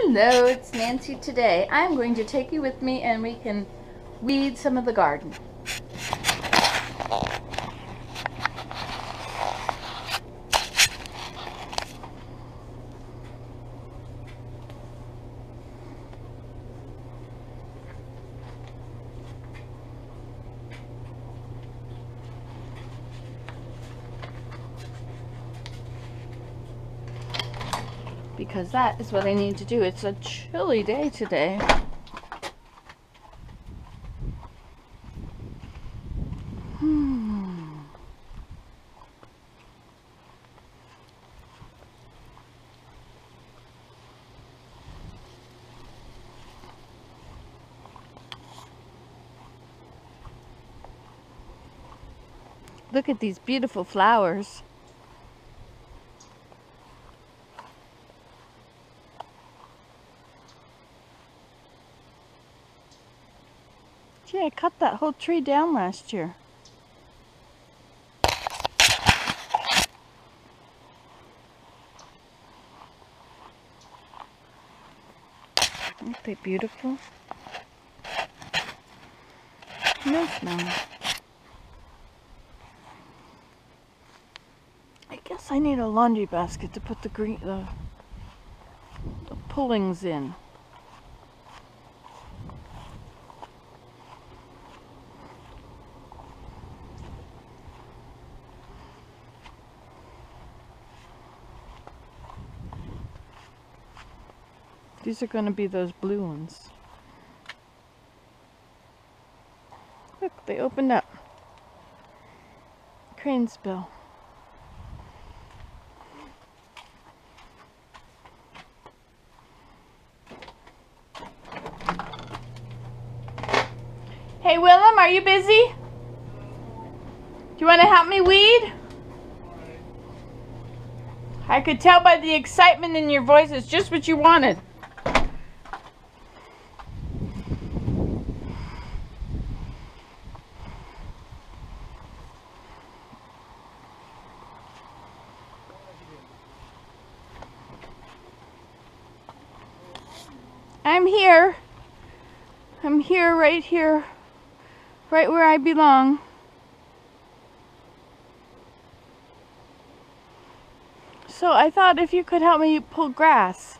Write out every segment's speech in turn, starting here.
Hello, it's Nancy today. I'm going to take you with me and we can weed some of the garden. Because that is what I need to do. It's a chilly day today. Hmm. Look at these beautiful flowers. Gee, I cut that whole tree down last year. Aren't they beautiful? No smell. I guess I need a laundry basket to put the green the, the pullings in. These are going to be those blue ones. Look, they opened up. Crane's bill. Hey Willem, are you busy? Do you want to help me weed? I could tell by the excitement in your voice it's just what you wanted. I'm here. I'm here, right here. Right where I belong. So I thought if you could help me pull grass.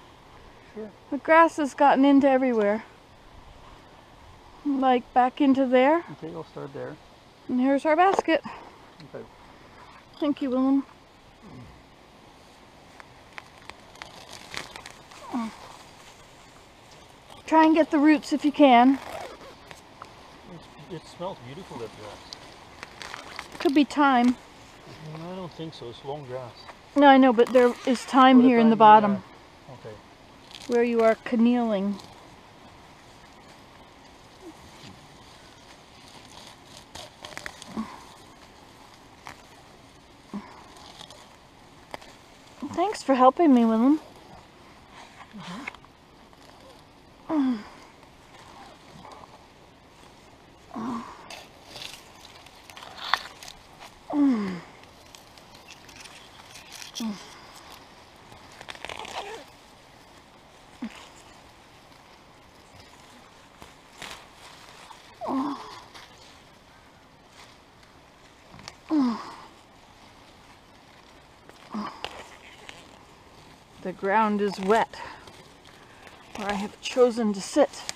Sure. The grass has gotten into everywhere. Like back into there. Okay, I'll start there. And here's our basket. Okay. Thank you, Willem. Mm. Try and get the roots if you can. It's, it smells beautiful, that grass. Could be time. No, I don't think so. It's long grass. No, I know, but there is it here in the bottom. Okay. where you are canoeing. Thanks for helping me, Willem. The ground is wet where I have chosen to sit.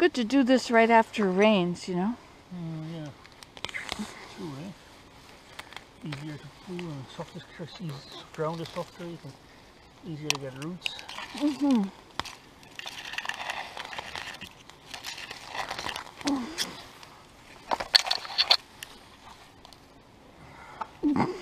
good to do this right after rains, you know? Mm, yeah. True, eh? Easier to pull and softer, ground is softer, you can, easier to get roots. Mm hmm Mhm.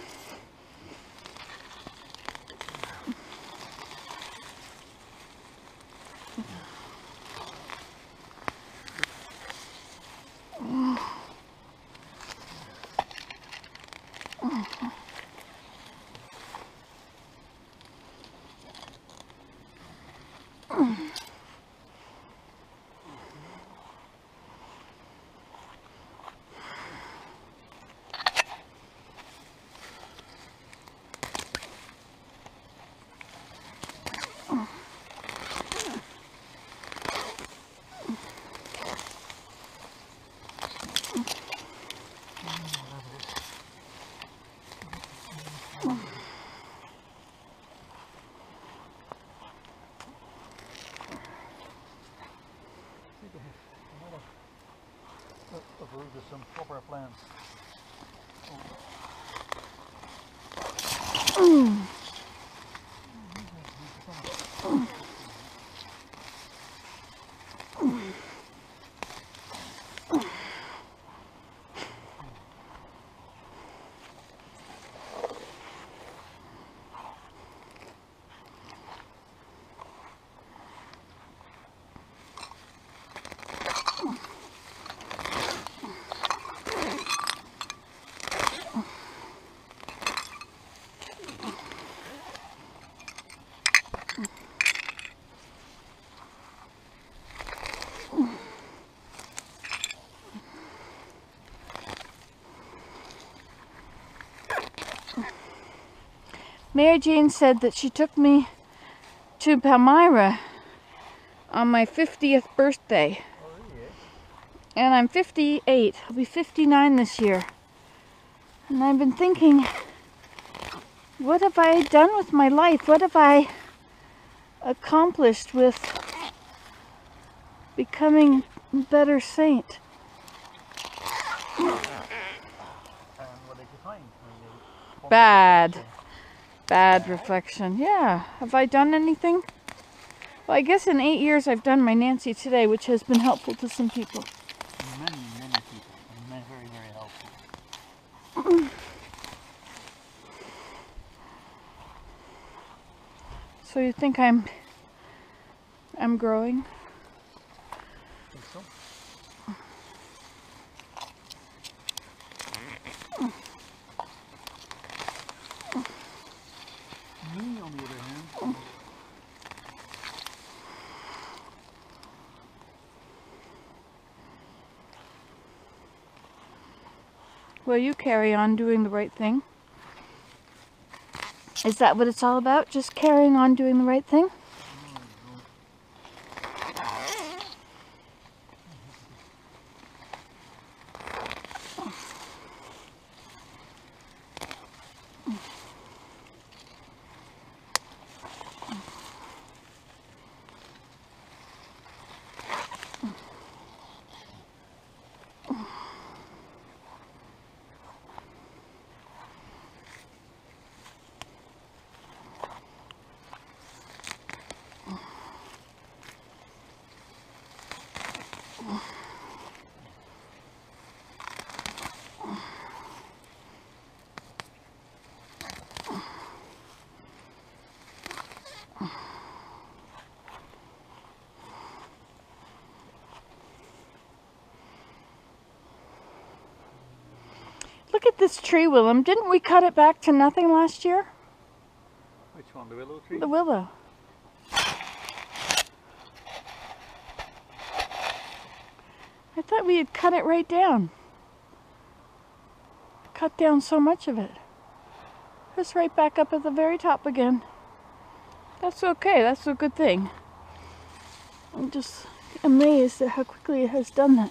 Proper Mary Jane said that she took me to Palmyra on my 50th birthday. And I'm 58. I'll be 59 this year. And I've been thinking, what have I done with my life? What have I accomplished with becoming a better saint? And what did you find? when you Bad. Bad reflection. Yeah. Have I done anything? Well, I guess in eight years I've done my Nancy today, which has been helpful to some people. Many, many people. Many, very, very helpful. So you think I'm I'm growing? Think so? Me, on the other hand, Will you carry on doing the right thing? Is that what it's all about? Just carrying on doing the right thing? Look at this tree, Willem. Didn't we cut it back to nothing last year? which one? The willow tree? The willow. I thought we had cut it right down. Cut down so much of it. It's right back up at the very top again. That's okay, that's a good thing. I'm just amazed at how quickly it has done that.